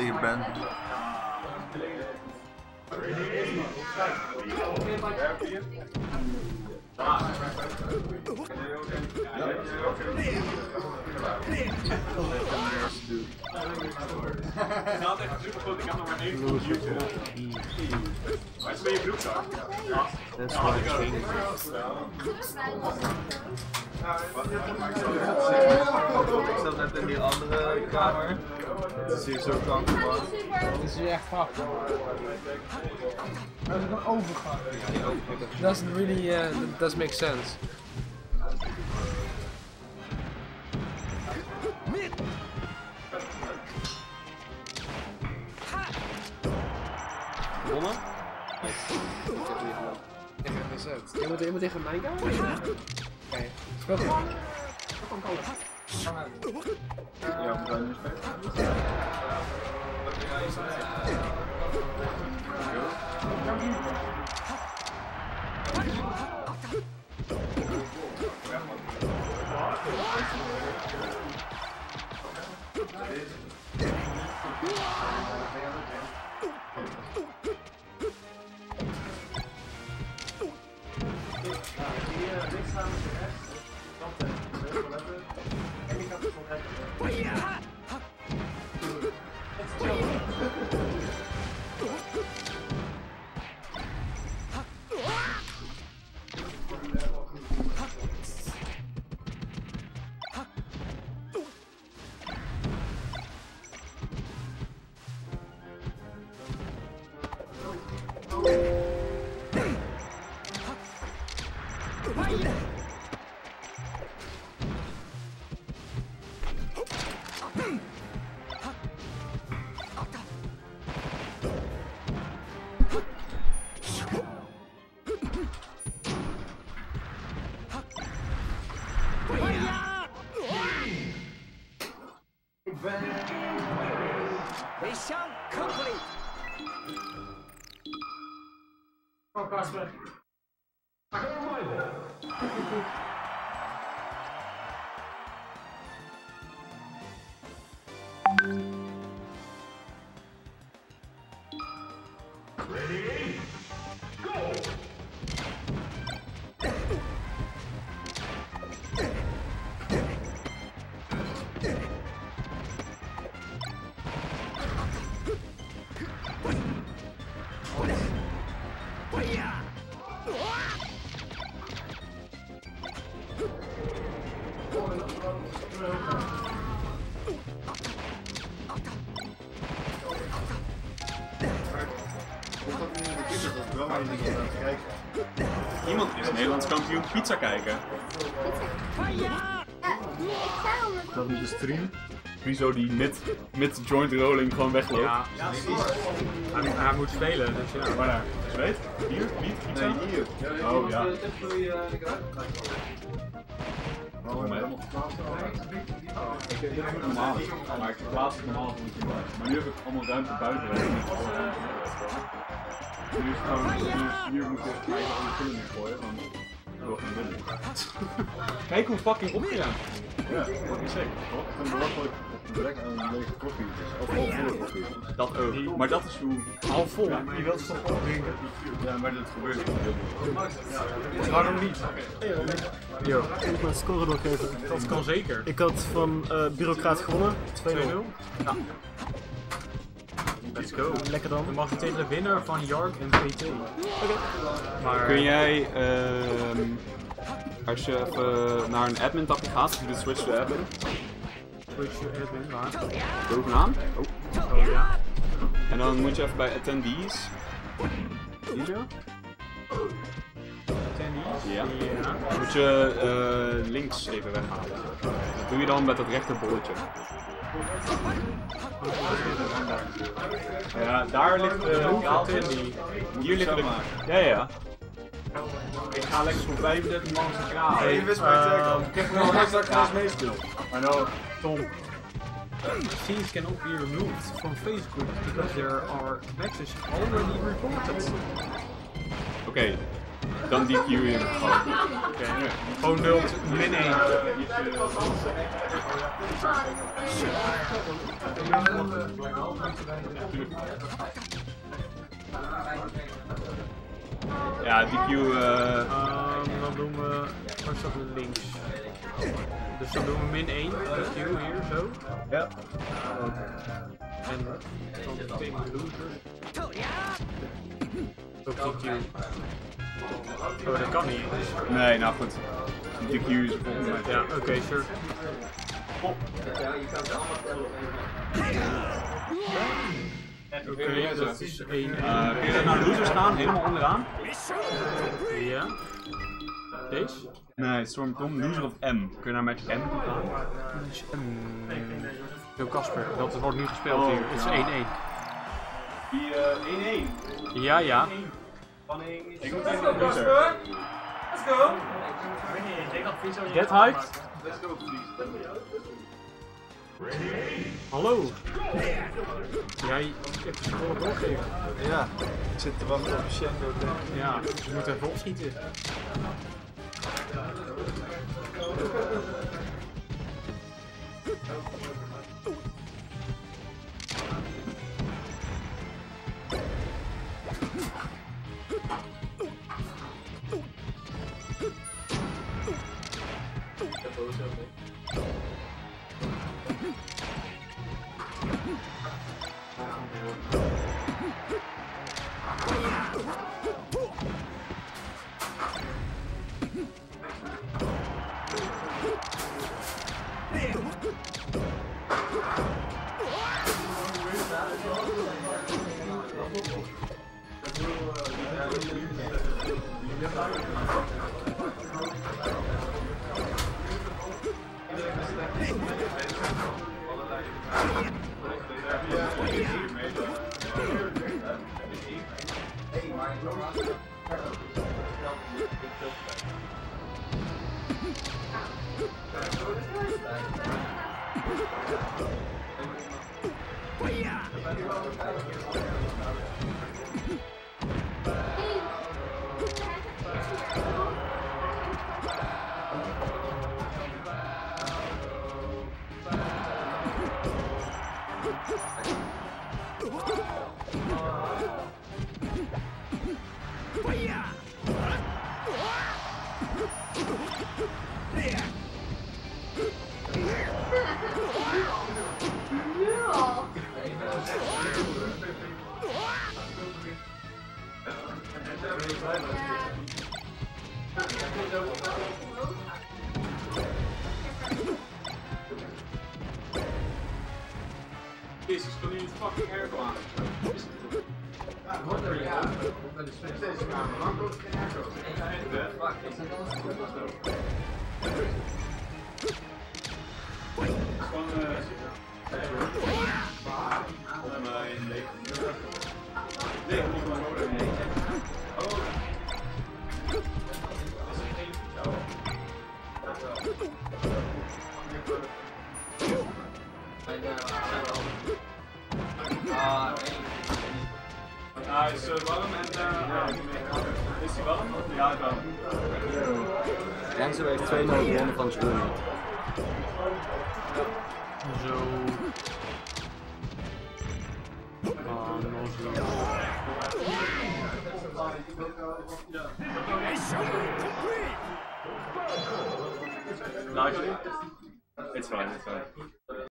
tegen Ben. Het gaat echt super goed. Ik heb nog maar één view Maar het is je broekzak. Dat is gewoon geen. Ik zat net in die andere kamer. Het is hier zo kankerbaar. Dat is hier echt grappig. Dat is een overgang. Doesn't really, uh, doesn't make sense. Gewonnen? Echt geen cent. Je moet, je moet tegen mijn kamer? Oké. Speel gewoon. Yeah. Mission complete. Oh, crossbow. I got a rival. Ready? Iemand is Nederlands kampioen pizza kijken. Is dat niet de stream? Wieso die mid, mid joint rolling gewoon wegloopt. Ja, hij, hij moet spelen, dus ja. Waar daar? Zweet? Hier? Niet? Pizza? Nee, hier. Oh ja. Oh, nee. Ik heb het normaal. Maar ik plaats het normaal gewoon niet in. Maar nu heb ik allemaal ruimte buiten. Heb. Nu is het gewoon, nu is, hier moet ik mijn eigen vullen in gooien. Want ik wil geen winnen. Kijk hoe fucking opgeruimd. Ja, fucking sick. Een belachelijk gebrek aan lege koffie. Of al volle koffie. Dat ook. Maar dat is hoe... Al vol. Je wilt toch gewoon drinken? Ja, maar dat gebeurt niet. Waarom niet? Yo, kan ik mijn score doorgeven? Dat kan zeker. Ik had van eh Bureaucraat gewonnen, 2-0. 2-0. Let's go. Lekker dan. Dan mag je tegen de winnaar van Yark en VT. Oké. Maar Kun jij, ehm als je even naar een admin tapje gaat, je doet switch to admin, Switch to admin, waar? bovenaan. Oh. Oh ja. En dan moet je even bij attendees. Hier? Ja. Dan moet je eh, links even weghalen. Dat doe je dan met dat rechterbolletje. Ja, daar ligt de Attendee. Hier ligt de... Ja, ja, ja. Ik ga lekker voor 35 man centraal. Hey, Even is mijn ehm, check. Ik heb nog eens dat ik naast meespeel. Maar nou, Tom. Scenes cannot be removed from Facebook because there are matches already reported. oké. Dan hem gewoon. Oké, Gewoon 0 min 1. Ja, DQ, eh Ehm, dan doen we. Waar staat links? Dus dan doen we min 1, DQ hier zo. ja. En dan de losers. Ook DQ. Oh, dat kan niet. Dus, Nee, nou goed. Is volgens mij. ja, oké, sure. Oké, dat is 1. Eh, kun je dat naar de losers gaan, helemaal onderaan? ja. Deze? Nee, Stormtom, loser of M. Kun je naar match M gaan? Yo, Casper, dat wordt nu gespeeld Oh, hier. Het is 1-1. Die eh 1-1. Ja, ja. Ik moet even naar de loser. Get hyped. Let's go, please. Hallo. Jij hebt de score doorgegeven. Ja, ik zit te wachten op. Ja, je moet even opschieten. Yeah! Jezus, kan het fucking airco aan? Hij is eh, warm en is hij warm? Ja, warm. Renzo heeft 2-0 gewonnen van Schoenen. It's fine, it's fine.